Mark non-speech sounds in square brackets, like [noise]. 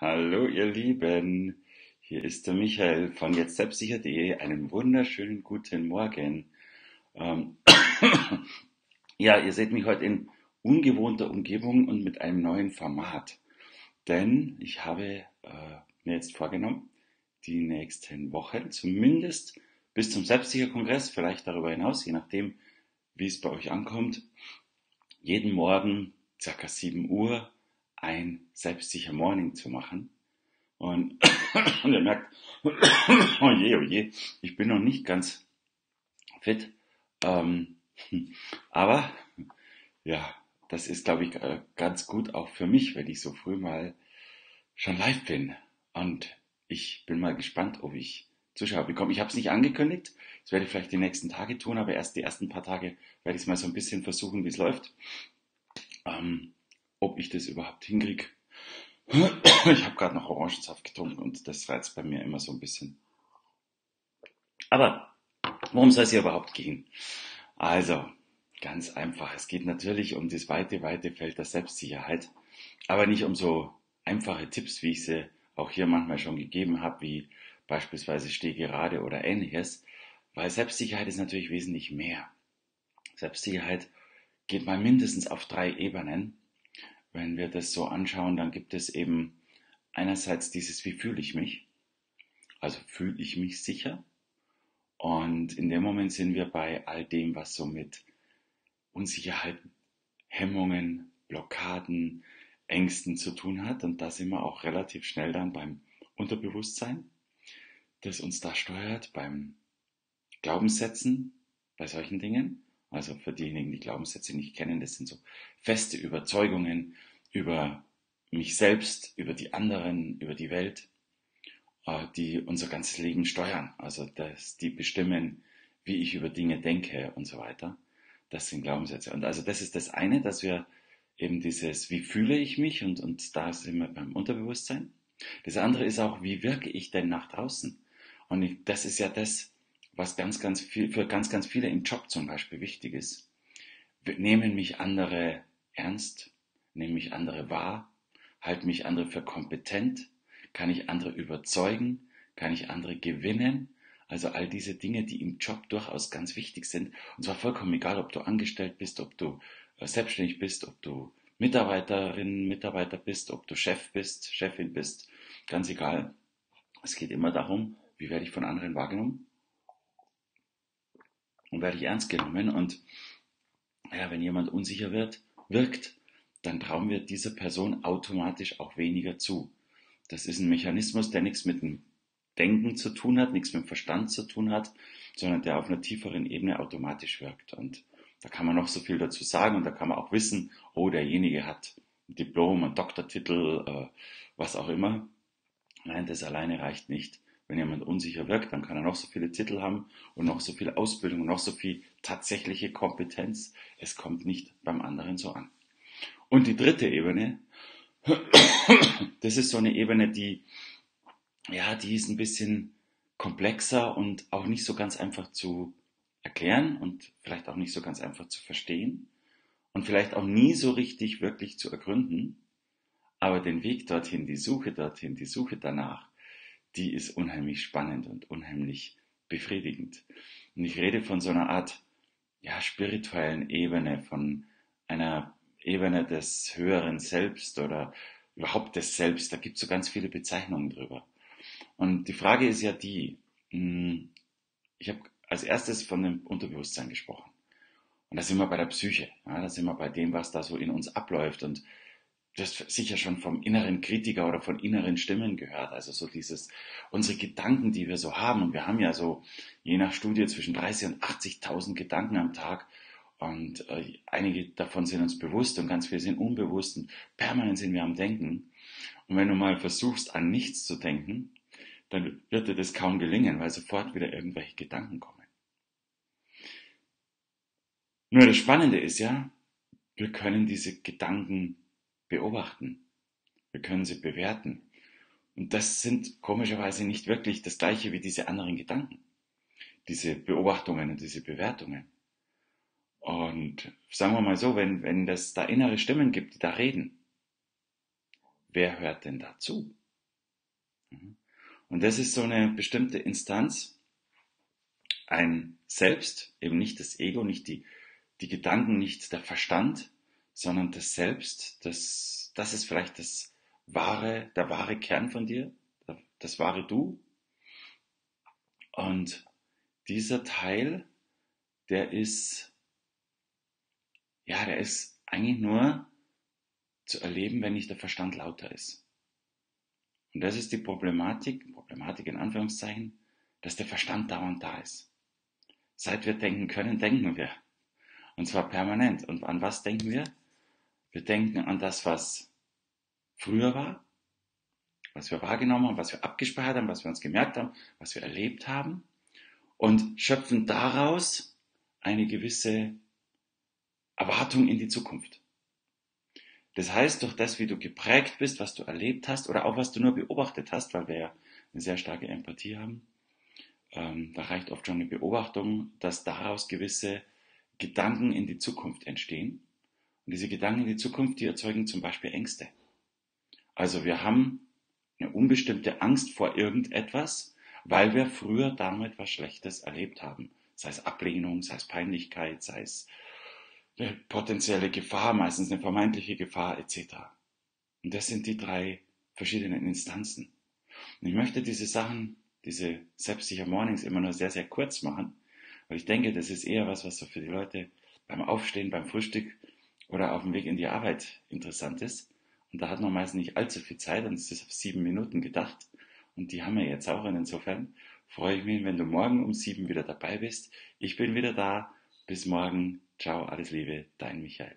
Hallo ihr Lieben, hier ist der Michael von jetztselbstsicher.de. Einen wunderschönen guten Morgen. Ähm, [coughs] ja, ihr seht mich heute in ungewohnter Umgebung und mit einem neuen Format. Denn ich habe äh, mir jetzt vorgenommen, die nächsten Wochen, zumindest bis zum Selbstsicher-Kongress, vielleicht darüber hinaus, je nachdem, wie es bei euch ankommt, jeden Morgen circa 7 Uhr ein selbstsicher Morning zu machen. Und, [coughs] und ihr merkt, [coughs] oh je, oh je, ich bin noch nicht ganz fit. Ähm, [laughs] aber ja, das ist, glaube ich, äh, ganz gut auch für mich, wenn ich so früh mal schon live bin. Und ich bin mal gespannt, ob ich Zuschauer bekomme. Ich habe es nicht angekündigt. Das werde ich vielleicht die nächsten Tage tun, aber erst die ersten paar Tage werde ich es mal so ein bisschen versuchen, wie es läuft. Ähm, ob ich das überhaupt hinkriege. [clears throat] Ich habe gerade noch Orangensaft getrunken und das reizt bei mir immer so ein bisschen. Aber worum soll es hier überhaupt gehen? Also, ganz einfach. Es geht natürlich um das weite, weite Feld der Selbstsicherheit, aber nicht um so einfache Tipps, wie ich sie auch hier manchmal schon gegeben habe, wie beispielsweise Steh gerade oder ähnliches, weil Selbstsicherheit ist natürlich wesentlich mehr. Selbstsicherheit geht mal mindestens auf drei Ebenen wenn wir das so anschauen, dann gibt es eben einerseits dieses, wie fühle ich mich? Also fühle ich mich sicher? Und in dem Moment sind wir bei all dem, was so mit Unsicherheit, Hemmungen, Blockaden, Ängsten zu tun hat. Und da sind wir auch relativ schnell dann beim Unterbewusstsein, das uns da steuert, beim Glaubenssätzen, bei solchen Dingen. Also für diejenigen, die Glaubenssätze nicht kennen, das sind so feste Überzeugungen über mich selbst, über die anderen, über die Welt, äh, die unser ganzes Leben steuern. Also dass die bestimmen, wie ich über Dinge denke und so weiter. Das sind Glaubenssätze. Und also das ist das eine, dass wir eben dieses, wie fühle ich mich und, und da sind wir beim Unterbewusstsein. Das andere ist auch, wie wirke ich denn nach draußen? Und ich, das ist ja das, was ganz, ganz viel, für ganz, ganz viele im Job zum Beispiel wichtig ist. Nehmen mich andere ernst? Nehmen mich andere wahr? Halten mich andere für kompetent? Kann ich andere überzeugen? Kann ich andere gewinnen? Also all diese Dinge, die im Job durchaus ganz wichtig sind. Und zwar vollkommen egal, ob du angestellt bist, ob du äh, selbstständig bist, ob du Mitarbeiterin, Mitarbeiter bist, ob du Chef bist, Chefin bist. Ganz egal. Es geht immer darum, wie werde ich von anderen wahrgenommen? Und werde ich ernst genommen. Und ja, wenn jemand unsicher wird, wirkt, dann trauen wir dieser Person automatisch auch weniger zu. Das ist ein Mechanismus, der nichts mit dem Denken zu tun hat, nichts mit dem Verstand zu tun hat, sondern der auf einer tieferen Ebene automatisch wirkt. Und da kann man noch so viel dazu sagen und da kann man auch wissen, oh, derjenige hat ein Diplom, einen Doktortitel, äh, was auch immer. Nein, das alleine reicht nicht. Wenn jemand unsicher wirkt, dann kann er noch so viele Titel haben und noch so viel Ausbildung und noch so viel tatsächliche Kompetenz. Es kommt nicht beim anderen so an. Und die dritte Ebene, das ist so eine Ebene, die, ja, die ist ein bisschen komplexer und auch nicht so ganz einfach zu erklären und vielleicht auch nicht so ganz einfach zu verstehen und vielleicht auch nie so richtig wirklich zu ergründen. Aber den Weg dorthin, die Suche dorthin, die Suche danach, die ist unheimlich spannend und unheimlich befriedigend. Und ich rede von so einer Art ja, spirituellen Ebene, von einer Ebene des höheren Selbst oder überhaupt des Selbst. Da gibt es so ganz viele Bezeichnungen drüber. Und die Frage ist ja die, hm, ich habe als erstes von dem Unterbewusstsein gesprochen. Und da sind wir bei der Psyche. Ja, da sind wir bei dem, was da so in uns abläuft. Und du hast sicher schon vom inneren Kritiker oder von inneren Stimmen gehört. Also so dieses, unsere Gedanken, die wir so haben. Und wir haben ja so, je nach Studie, zwischen 30 und 80.000 Gedanken am Tag. Und äh, einige davon sind uns bewusst und ganz viele sind unbewusst. Und permanent sind wir am Denken. Und wenn du mal versuchst, an nichts zu denken, dann wird dir das kaum gelingen, weil sofort wieder irgendwelche Gedanken kommen. Nur das Spannende ist ja, wir können diese Gedanken beobachten. Wir können sie bewerten. Und das sind komischerweise nicht wirklich das gleiche wie diese anderen Gedanken. Diese Beobachtungen und diese Bewertungen. Und sagen wir mal so, wenn, wenn das da innere Stimmen gibt, die da reden, wer hört denn dazu? Und das ist so eine bestimmte Instanz, ein Selbst, eben nicht das Ego, nicht die, die Gedanken, nicht der Verstand, sondern das Selbst, das, das ist vielleicht das wahre, der wahre Kern von dir, das wahre Du. Und dieser Teil, der ist, ja, der ist eigentlich nur zu erleben, wenn nicht der Verstand lauter ist. Und das ist die Problematik, Problematik in Anführungszeichen, dass der Verstand dauernd da ist. Seit wir denken können, denken wir. Und zwar permanent. Und an was denken wir? Wir denken an das, was früher war, was wir wahrgenommen haben, was wir abgespeichert haben, was wir uns gemerkt haben, was wir erlebt haben und schöpfen daraus eine gewisse Erwartung in die Zukunft. Das heißt, durch das, wie du geprägt bist, was du erlebt hast oder auch was du nur beobachtet hast, weil wir ja eine sehr starke Empathie haben, ähm, da reicht oft schon eine Beobachtung, dass daraus gewisse Gedanken in die Zukunft entstehen. Und diese Gedanken in die Zukunft, die erzeugen zum Beispiel Ängste. Also wir haben eine unbestimmte Angst vor irgendetwas, weil wir früher damit was Schlechtes erlebt haben. Sei es Ablehnung, sei es Peinlichkeit, sei es eine potenzielle Gefahr, meistens eine vermeintliche Gefahr etc. Und das sind die drei verschiedenen Instanzen. Und ich möchte diese Sachen, diese selbstsicher Mornings immer nur sehr, sehr kurz machen, weil ich denke, das ist eher was, was so für die Leute beim Aufstehen, beim Frühstück oder auf dem Weg in die Arbeit interessant ist. Und da hat man meist nicht allzu viel Zeit und es ist auf sieben Minuten gedacht. Und die haben wir jetzt auch. Und insofern freue ich mich, wenn du morgen um sieben wieder dabei bist. Ich bin wieder da. Bis morgen. Ciao, alles Liebe, dein Michael.